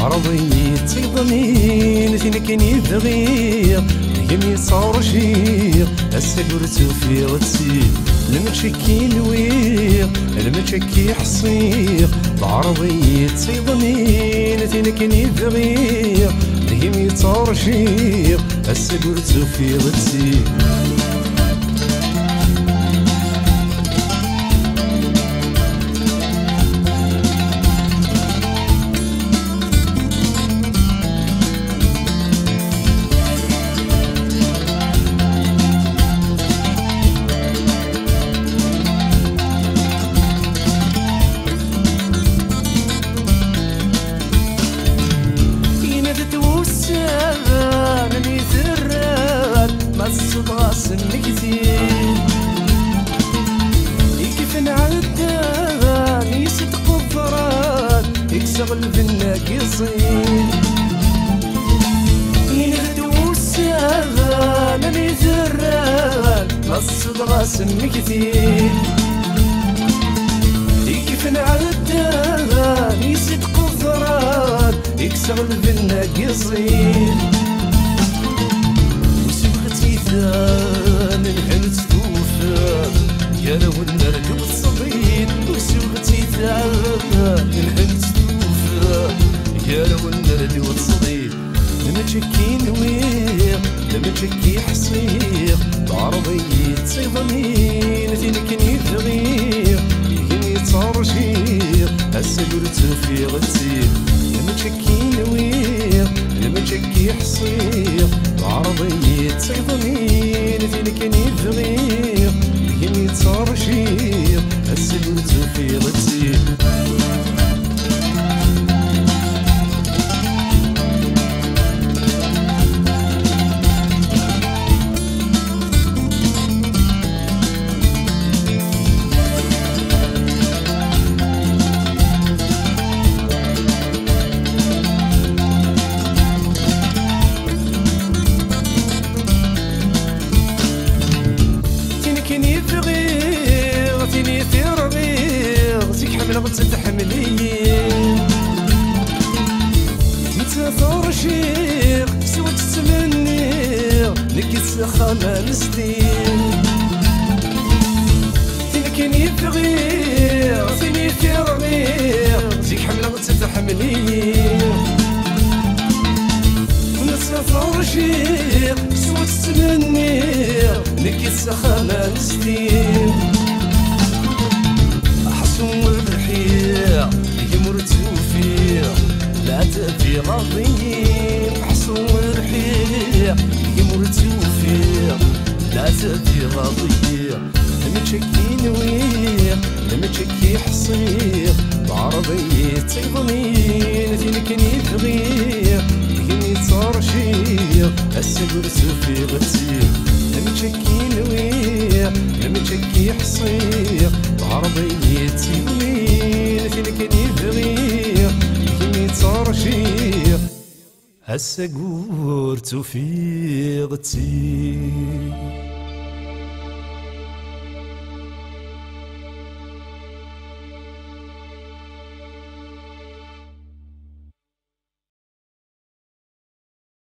عرضي تيضنين فين كان يبغي يم يصور شير هسا قرتو في غتسير لما تشكي نوير لما تشكي حصير بعرضي تيضنين فين كان يبغي يم يصور شير هسا قرتو غتسير الصبغة سنكتين كيف نعدان يصدق الضران يكسر البناك يصين ينهدو السهان اللي ذران الصبغة سنكتين كيف نعدان يصدق الضران يكسر البناك يصين تشكي حصير بعربية صيدمين فينك نيفغير يهني ترشير هسا قلت في غتير لما تشكي نوير لما تشكي حصير بعربية صيدمين لغت تحملين انت ثور سوت تمني لك السخانة نستين فين كان يبغي فين يفرغي زيك حملة تتحملين انت ثور سوت تمني لك السخانة نستين أحسن لا تبي غضيب حصول رحيح يمرت فيها لا تبي غضيب لما تشكي نويح لما تشكي حصير بعرضية تيضمين فين كان يبغيح كان يترشيح هسا قرت في غتير لما تشكي نويح لما هسه قورت في غتي